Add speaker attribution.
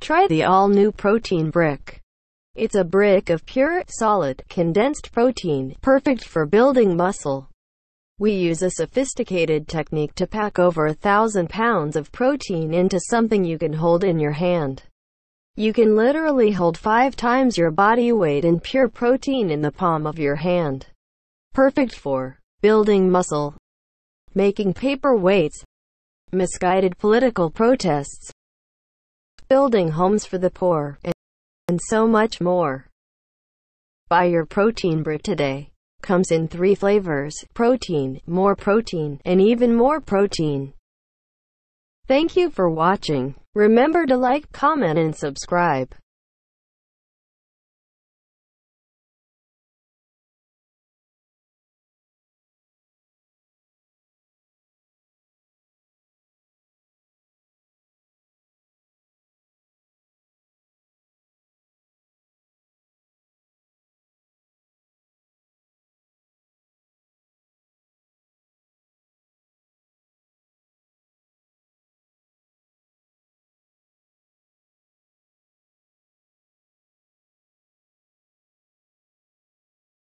Speaker 1: Try the all-new protein brick. It's a brick of pure, solid, condensed protein, perfect for building muscle. We use a sophisticated technique to pack over a thousand pounds of protein into something you can hold in your hand. You can literally hold five times your body weight in pure protein in the palm of your hand. Perfect for building muscle, making paper weights, misguided political protests, building homes for the poor, and, so much more. Buy your protein brick today. Comes in three flavors, protein, more protein, and even more protein. Thank you for watching. Remember to like, comment, and subscribe.